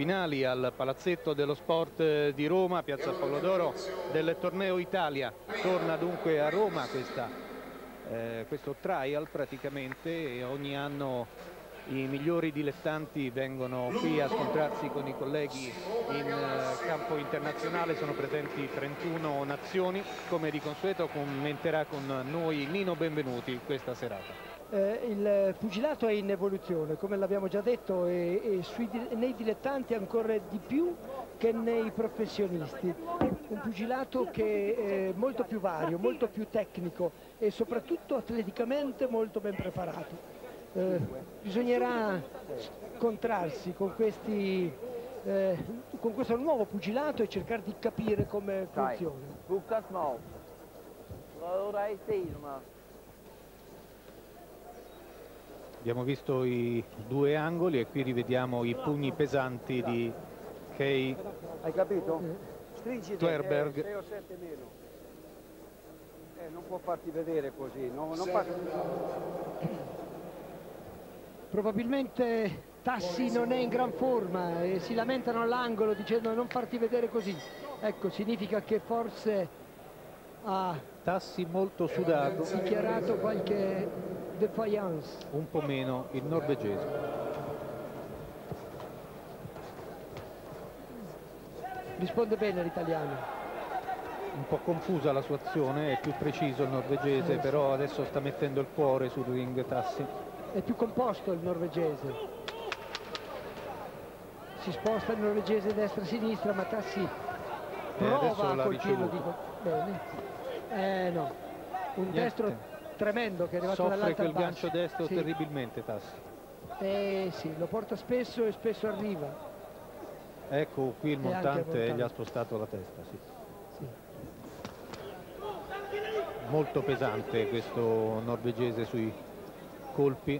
finali al Palazzetto dello Sport di Roma, Piazza Pollodoro del Torneo Italia. Torna dunque a Roma questa, eh, questo trial praticamente e ogni anno i migliori dilettanti vengono qui a scontrarsi con i colleghi in eh, campo internazionale, sono presenti 31 nazioni, come di consueto commenterà con noi Nino Benvenuti questa serata. Eh, il pugilato è in evoluzione, come l'abbiamo già detto, e, e sui, nei dilettanti ancora di più che nei professionisti. Un pugilato che è molto più vario, molto più tecnico e soprattutto atleticamente molto ben preparato. Eh, bisognerà scontrarsi con, questi, eh, con questo nuovo pugilato e cercare di capire come funziona. Abbiamo visto i due angoli e qui rivediamo i pugni pesanti di Kay Hai capito? Stringiti, Twerberg. Eh, 6 o 7 meno. Eh, non può farti vedere così. No, non fa... Probabilmente Tassi non è in gran forma e si lamentano all'angolo dicendo non farti vedere così. Ecco, significa che forse ha Tassi molto sudato. dichiarato qualche defiance. Un po' meno il norvegese. Risponde bene l'italiano. Un po' confusa la sua azione, è più preciso il norvegese, però adesso sta mettendo il cuore sul ring Tassi. È più composto il norvegese. Si sposta il norvegese destra-sinistra, ma Tassi prova a colpirlo. Dico, bene. Eh no, un Niente. destro tremendo che è arrivato Soffre dall'alto quel gancio destro sì. terribilmente Tassi. Eh sì, lo porta spesso e spesso arriva. Ecco, qui il montante gli ha spostato la testa, sì. sì. Molto pesante questo norvegese sui colpi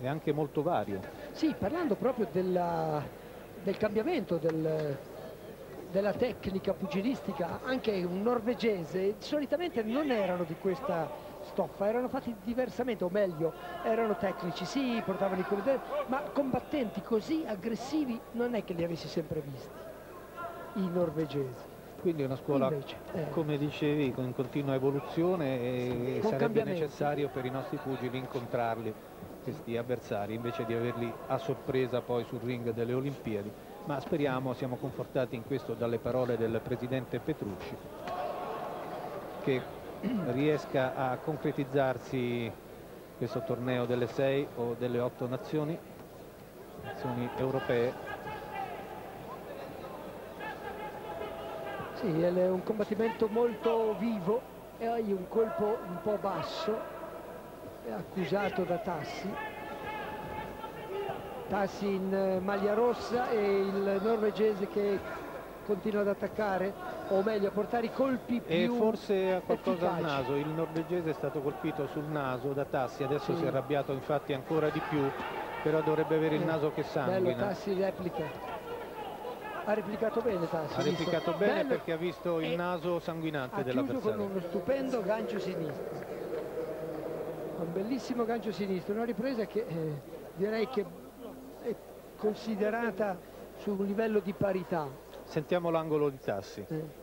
e anche molto vario. Sì, parlando proprio della, del cambiamento del, della tecnica pugilistica, anche un norvegese solitamente non erano di questa stoffa, erano fatti diversamente, o meglio, erano tecnici, sì, portavano i corridoi, ma combattenti così aggressivi non è che li avessi sempre visti, i norvegesi. Quindi è una scuola, Invece, eh. come dicevi, in continua evoluzione e sarebbe necessario per i nostri pugili incontrarli, questi avversari, invece di averli a sorpresa poi sul ring delle Olimpiadi. Ma speriamo, siamo confortati in questo dalle parole del presidente Petrucci, che riesca a concretizzarsi questo torneo delle sei o delle otto nazioni, nazioni europee. Sì, è un combattimento molto vivo e hai un colpo un po' basso, è accusato da Tassi. Tassi in maglia rossa e il norvegese che continua ad attaccare o meglio a portare i colpi più e forse ha qualcosa efficaci. al naso il norvegese è stato colpito sul naso da Tassi adesso Sì. si è arrabbiato infatti ancora di più però dovrebbe avere il Eh, naso che bello sanguina Tassi replica ha replicato bene Tassi ha replicato visto? bene Bello. perché ha visto il naso sanguinante ha chiuso con uno stupendo gancio sinistro un bellissimo gancio sinistro una ripresa che eh, direi che è considerata su un livello di parità sentiamo l'angolo di Tassi Eh.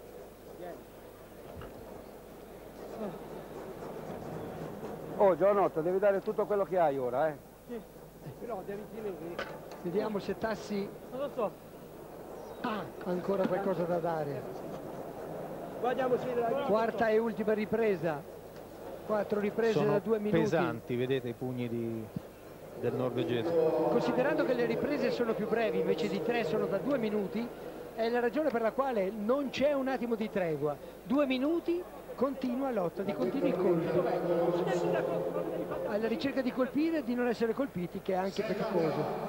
Oh Giovanotto, devi dare tutto quello che hai ora, eh. Però devi tenere. Vediamo se Tassi Non lo so. ha ancora qualcosa da dare. Quarta e ultima ripresa. Quattro riprese sono da due minuti. pesanti vedete i pugni di- del norvegese Considerando che le riprese sono più brevi, invece di tre sono da due minuti, è la ragione per la quale non c'è un attimo di tregua. Due minuti, continua lotta, di continui colpi. Alla ricerca di colpire e di non essere colpiti, che è anche faticoso.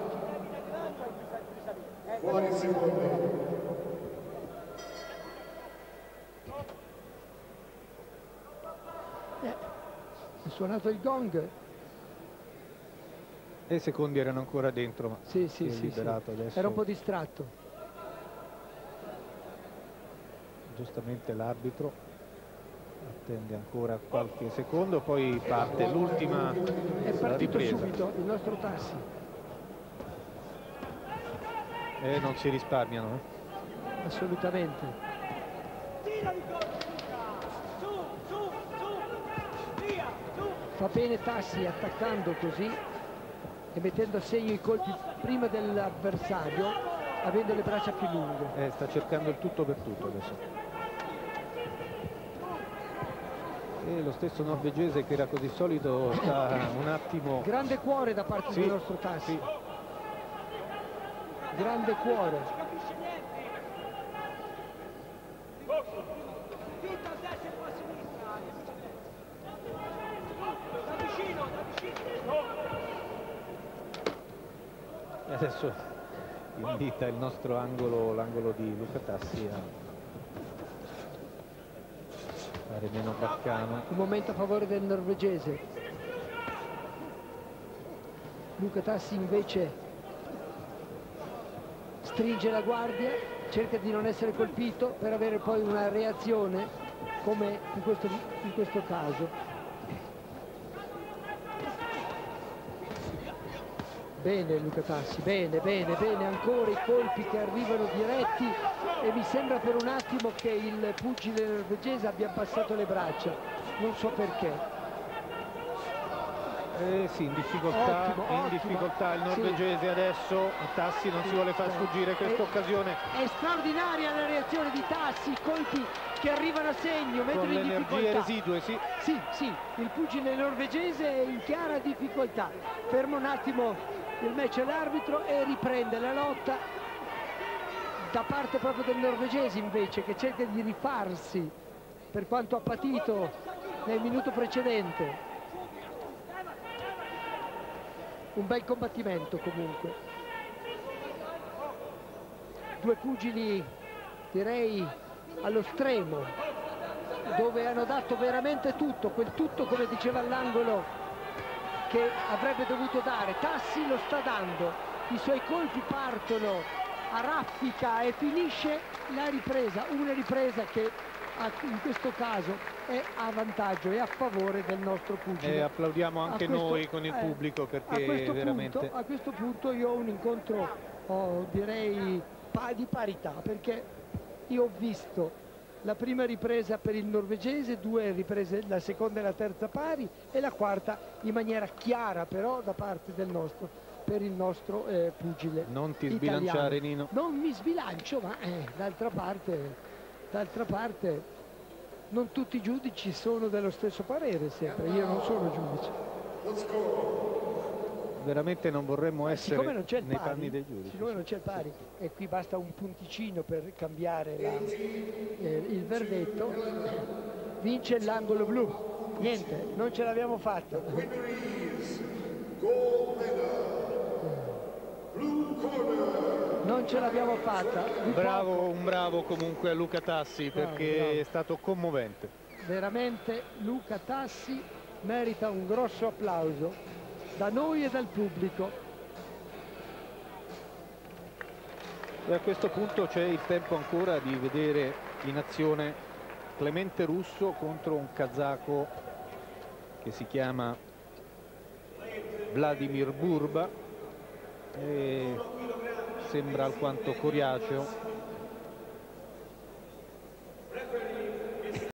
Eh, è suonato il gong. e i secondi erano ancora dentro ma Sì, si sì, sì, sì. adesso Era un po' distratto. giustamente l'arbitro attende ancora qualche secondo poi parte l'ultima È partito ripresa subito il nostro Tassi. E non si risparmiano. Eh. Assolutamente. Fa bene Tassi attaccando così e mettendo a segno i colpi prima dell'avversario avendo le braccia più lunghe. Eh, sta cercando il tutto per tutto adesso. E lo stesso norvegese che era così solido sta un attimo... Grande cuore da parte Sì, del nostro Tassi. sì. Grande cuore. E adesso invita il nostro angolo, l'angolo di Luca Tassi a fare meno baccano. Un momento a favore del norvegese. Luca Tassi invece stringe la guardia, cerca di non essere colpito per avere poi una reazione come in questo, in questo caso. Bene Luca Tassi, bene, bene, bene, ancora i colpi che arrivano diretti e mi sembra per un attimo che il pugile norvegese abbia abbassato le braccia, non so perché. Eh sì, in difficoltà, Ottimo, in ottimo. difficoltà il Sì. norvegese adesso, Tassi non si vuole far sfuggire questa Eh, occasione È straordinaria la reazione di Tassi, colpi che arrivano a segno, mettono in difficoltà. residue, sì. Sì, sì, il pugile norvegese è in chiara difficoltà. Ferma un attimo il match all'arbitro e riprende la lotta da parte proprio del norvegese invece che cerca di rifarsi per quanto ha patito nel minuto precedente. Un bel combattimento comunque. Due pugili direi allo stremo dove hanno dato veramente tutto, quel tutto come diceva all'angolo che avrebbe dovuto dare. Tassi lo sta dando, i suoi colpi partono a raffica e finisce la ripresa, una ripresa che a- in questo caso è a vantaggio e a favore del nostro pugile. E applaudiamo A anche questo- noi con il eh, pubblico a perché questo, veramente... punto, a questo punto io ho un incontro, oh, direi, di parità, perché io ho visto la prima ripresa per il norvegese, due riprese, la seconda e la terza pari e la quarta in maniera chiara però da parte del nostro, per il nostro eh, pugile. Non ti italiano. sbilanciare Nino. Non mi sbilancio, ma eh, d'altra parte, d'altra parte non tutti i giudici sono dello stesso parere sempre, io non sono giudice. Veramente non vorremmo essere Siccome non nei panni pari, dei giudici. siccome non c'è il pari e qui basta un punticino per cambiare la- eh, il verdetto, vince l'angolo blu. Niente, non ce l'abbiamo fatta. Non ce l'abbiamo fatta. Bravo, un bravo comunque a Luca Tassi Bravo, perché bravo. è stato commovente. Veramente Luca Tassi merita un grosso applauso da noi e dal pubblico. E a questo punto c'è il tempo ancora di vedere in azione Clemente Russo contro un kazako che si chiama Vladimir Burba e sembra alquanto coriaceo